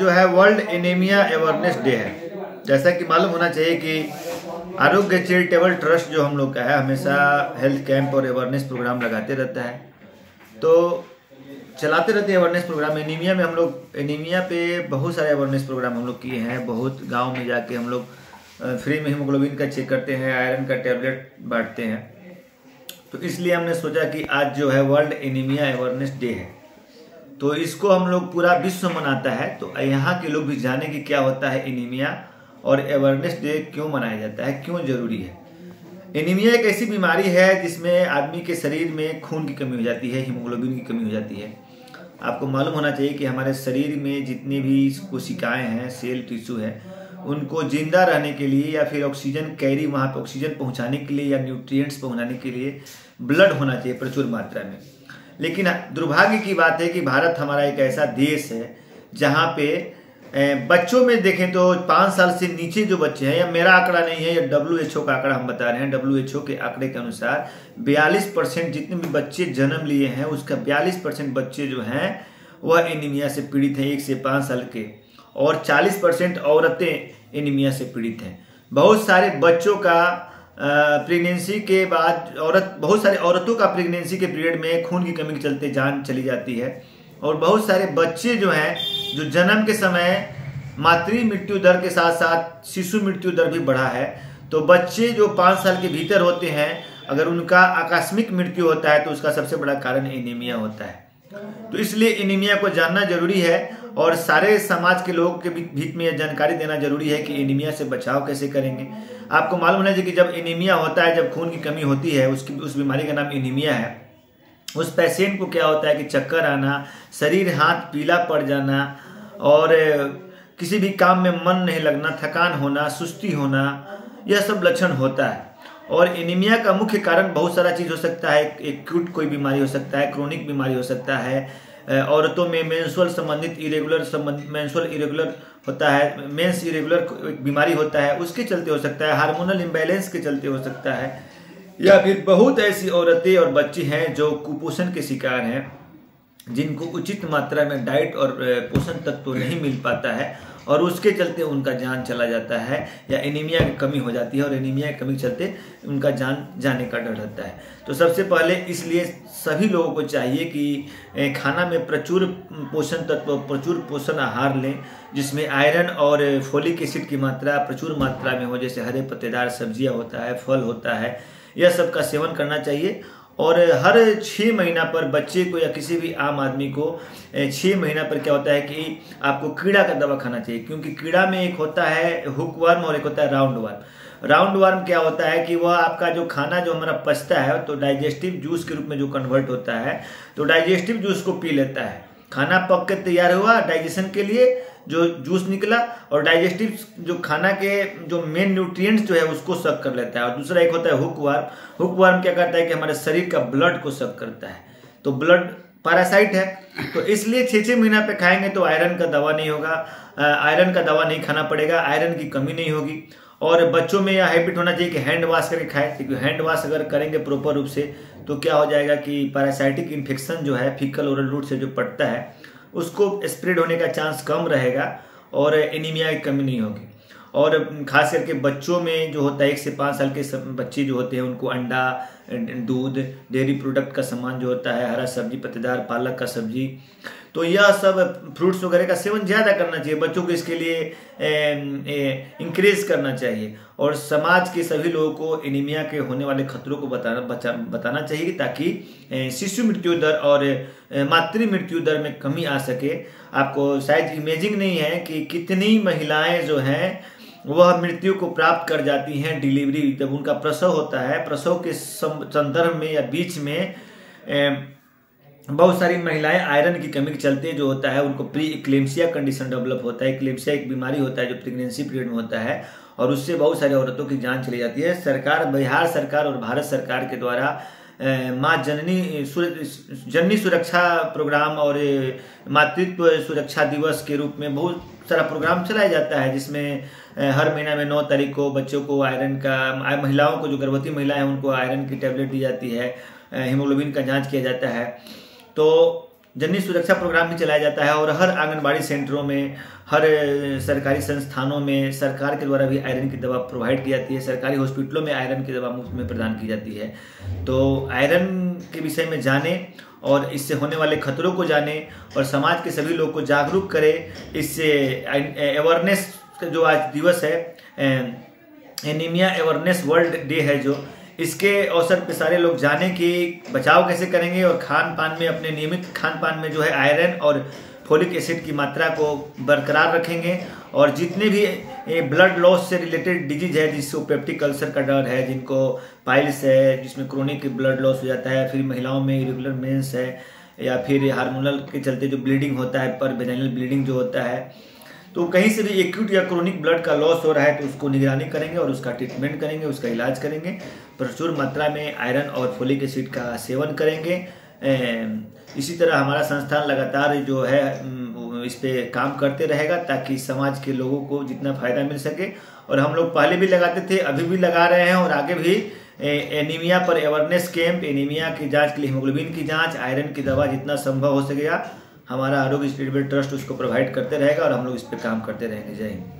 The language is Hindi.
जो है वर्ल्ड एनीमिया अवेयरनेस डे है। जैसा कि मालूम होना चाहिए कि आरोग्य चैरिटेबल ट्रस्ट जो हम लोग का है, हमेशा हेल्थ कैंप और अवेयरनेस प्रोग्राम लगाते रहता है। तो चलाते रहते हैं अवेयरनेस प्रोग्राम एनीमिया में हम लोग एनीमिया पे बहुत सारे अवेयरनेस प्रोग्राम हम लोग किए हैं। बहुत गाँव में जाके हम लोग फ्री में हीमोग्लोबिन का चेक करते हैं आयरन का टेबलेट बांटते हैं। तो इसलिए हमने सोचा कि आज जो है वर्ल्ड एनीमिया अवेयरनेस डे है। तो इसको हम लोग पूरा विश्व मनाता है। तो यहाँ के लोग भी जाने कि क्या होता है एनीमिया और अवेयरनेस डे क्यों मनाया जाता है, क्यों ज़रूरी है। एनीमिया एक ऐसी बीमारी है जिसमें आदमी के शरीर में खून की कमी हो जाती है हीमोग्लोबिन की कमी हो जाती है। आपको मालूम होना चाहिए कि हमारे शरीर में जितनी भी कोशिकाएँ हैं सेल टिश्यू है, उनको ज़िंदा रहने के लिए या फिर ऑक्सीजन कैरी वहाँ पर ऑक्सीजन पहुँचाने के लिए या न्यूट्रिएंट्स पहुँचाने के लिए ब्लड होना चाहिए प्रचुर मात्रा में। लेकिन दुर्भाग्य की बात है कि भारत हमारा एक ऐसा देश है जहाँ पे बच्चों में देखें तो पाँच साल से नीचे जो बच्चे हैं, या मेरा आंकड़ा नहीं है, या डब्ल्यू एच ओ का आंकड़ा हम बता रहे हैं डब्ल्यू एच ओ के आंकड़े के अनुसार बयालीस परसेंट जितने भी बच्चे जन्म लिए हैं, उसका बयालीस परसेंट बच्चे जो हैं, वह एनीमिया से पीड़ित हैं, एक से पाँच साल के, और चालीस परसेंट औरतें एनीमिया से पीड़ित हैं। बहुत सारे बच्चों का प्रेगनेंसी के बाद औरत, बहुत सारे औरतों का प्रेगनेंसी के पीरियड में खून की कमी के चलते जान चली जाती है। और बहुत सारे बच्चे जो हैं, जो जन्म के समय मातृ मृत्यु दर के साथ साथ शिशु मृत्यु दर भी बढ़ा है। तो बच्चे जो पाँच साल के भीतर होते हैं, अगर उनका आकस्मिक मृत्यु होता है तो उसका सबसे बड़ा कारण एनीमिया होता है। तो इसलिए एनीमिया को जानना ज़रूरी है। और सारे समाज के लोगों के बीच में यह जानकारी देना ज़रूरी है कि एनीमिया से बचाव कैसे करेंगे। आपको मालूम है कि जब एनीमिया होता है, जब खून की कमी होती है, उसकी उस बीमारी का नाम एनीमिया है। उस पेशेंट को क्या होता है कि चक्कर आना, शरीर, हाथ पीला पड़ जाना और किसी भी काम में मन नहीं लगना, थकान होना, सुस्ती होना, यह सब लक्षण होता है। और एनीमिया का मुख्य कारण बहुत सारा चीज़ हो सकता है। एक्यूट कोई बीमारी हो सकता है क्रोनिक बीमारी हो सकता है औरतों में मेंसुअल संबंधित इरेगुलर संबंध मेंसुअल इरेगुलर होता है मेंस इरेगुलर बीमारी होता है, उसके चलते हो सकता है हार्मोनल इम्बैलेंस के चलते हो सकता है, या फिर बहुत ऐसी औरतें और बच्चे हैं जो कुपोषण के शिकार हैं। जिनको उचित मात्रा में डाइट और पोषण तत्व तो नहीं मिल पाता है, और उसके चलते उनका जान चला जाता है, या एनीमिया की कमी हो जाती है, और एनीमिया की कमी के चलते उनका जान, जाने का डर रहता है। तो सबसे पहले इसलिए सभी लोगों को चाहिए कि खाना में प्रचुर पोषण तत्व, प्रचुर पोषण आहार लें, जिसमें आयरन और फोलिक एसिड की मात्रा प्रचुर मात्रा में हो, जैसे हरे पत्तेदार सब्ज़ियाँ होता है, फल होता है, यह सब का सेवन करना चाहिए और हर छः महीना पर बच्चे को या किसी भी आम आदमी को छः महीना पर क्या होता है कि आपको कीड़ा का दवा खाना चाहिए, क्योंकि कीड़ा में एक होता है हुक वर्म और एक होता है राउंड वर्म राउंड वर्म क्या होता है कि वह आपका जो खाना जो हमारा पचता है तो डाइजेस्टिव जूस के रूप में जो कन्वर्ट होता है तो डाइजेस्टिव जूस को पी लेता है। खाना पक के तैयार हुआ डाइजेशन के लिए जो जूस निकला और डाइजेस्टिव जो खाना के जो मेन न्यूट्रिएंट्स जो है उसको सक कर लेता है। और दूसरा एक होता है हुक वार्म हुक वार्म क्या करता है कि हमारे शरीर का ब्लड को सक करता है। तो ब्लड पैरासाइट है। तो इसलिए छः छः महीना पे खाएँगे तो आयरन का दवा नहीं होगा। आयरन का दवा नहीं खाना पड़ेगा। आयरन की कमी नहीं होगी। और बच्चों में यह हैबिट होना चाहिए कि हैंड वॉश करके खाएँ। क्योंकि हैंड वॉश अगर करेंगे प्रॉपर रूप से तो क्या हो जाएगा कि पैरासाइटिक इन्फेक्शन जो है फिकल ओरल रूट से जो पड़ता है उसको स्प्रेड होने का चांस कम रहेगा और एनीमिया की कमी नहीं होगी। और खास करके बच्चों में जो होता है, एक से पाँच साल के बच्चे जो होते हैं, उनको अंडा दूध डेयरी प्रोडक्ट का सामान जो होता है, हरा सब्ज़ी, पत्तेदार, पालक का सब्ज़ी तो यह सब फ्रूट्स वगैरह का सेवन ज़्यादा करना चाहिए, बच्चों को इसके लिए इंक्रेज करना चाहिए। और समाज के सभी लोगों को एनीमिया के होने वाले खतरों को बताना, बचा, बताना चाहिए ताकि शिशु मृत्यु दर और मातृ मृत्यु दर में कमी आ सके। आपको शायद इमेजिंग नहीं है कि कितनी महिलाएँ जो हैं वह मृत्यु को प्राप्त कर जाती हैं डिलीवरी। जब उनका प्रसव होता है, प्रसव के संदर्भ में या बीच में बहुत सारी महिलाएँ आयरन की कमी के चलते जो होता है, उनको प्री इक्लेम्सिया कंडीशन डेवलप होता है। इक्लेम्सिया एक बीमारी होता है जो प्रेगनेंसी पीरियड में होता है और उससे बहुत सारी औरतों की जान चली जाती है। सरकार, बिहार सरकार और भारत सरकार के द्वारा माँ जननी जननी सुरक्षा प्रोग्राम और मातृत्व सुरक्षा दिवस के रूप में बहुत सारा प्रोग्राम चलाया जाता है, जिसमें हर महीना में नौ तारीख को बच्चों को आयरन का महिलाओं को जो गर्भवती महिलाएँ हैं, उनको आयरन की टेबलेट दी जाती है हीमोग्लोबिन का जाँच किया जाता है। तो जननी सुरक्षा प्रोग्राम भी चलाया जाता है और हर आंगनबाड़ी सेंटरों में, हर सरकारी संस्थानों में सरकार के द्वारा भी आयरन की दवा प्रोवाइड की जाती है। सरकारी हॉस्पिटलों में आयरन की दवा मुफ़्त में प्रदान की जाती है। तो आयरन के विषय में जाने और इससे होने वाले खतरों को जाने और समाज के सभी लोग को जागरूक करें, इससे अवेयरनेस जो आज दिवस है एनीमिया अवेयरनेस वर्ल्ड डे है जो इसके अवसर पे सारे लोग जाने कि बचाव कैसे करेंगे और खान पान में अपने नियमित खान पान में जो है आयरन और फोलिक एसिड की मात्रा को बरकरार रखेंगे। और जितने भी ब्लड लॉस से रिलेटेड डिज़ीज़ है जिसको पेप्टिक अल्सर का डर है, जिनको पाइल्स है, जिसमें क्रोनिक ब्लड लॉस हो जाता है, फिर महिलाओं में इरेगुलर मेंस है, या फिर हार्मोनल के चलते जो ब्लीडिंग होता है, पर वेजाइनल ब्लीडिंग जो होता है तो कहीं से भी एक्यूट या क्रोनिक ब्लड का लॉस हो रहा है तो उसको निगरानी करेंगे और उसका ट्रीटमेंट करेंगे, उसका इलाज करेंगे। प्रचुर मात्रा में आयरन और फोलिक एसिड का सेवन करेंगे। इसी तरह हमारा संस्थान लगातार जो है इस पे काम करते रहेगा ताकि समाज के लोगों को जितना फ़ायदा मिल सके। और हम लोग पहले भी लगाते थे, अभी भी लगा रहे हैं और आगे भी एनीमिया पर अवेयरनेस कैंप एनीमिया की जाँच के लिए हीमोग्लोबिन की जाँच आयरन की दवा जितना संभव हो सकेगा। हमारा आरोग्य चैरिटेबल ट्रस्ट उसको प्रोवाइड करते रहेगा और हम लोग इस पर काम करते रहेंगे। जय हिंद।